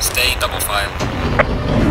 Stay double file.